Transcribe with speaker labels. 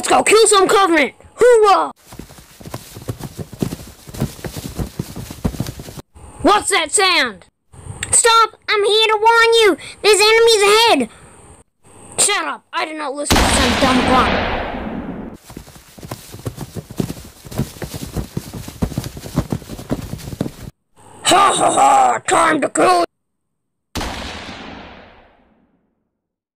Speaker 1: Let's go kill some Covenant! Hoorah! What's that sound?
Speaker 2: Stop! I'm here to warn you! There's enemies ahead!
Speaker 1: Shut up! I did not listen to some dumb grunt. Ha ha ha! Time to kill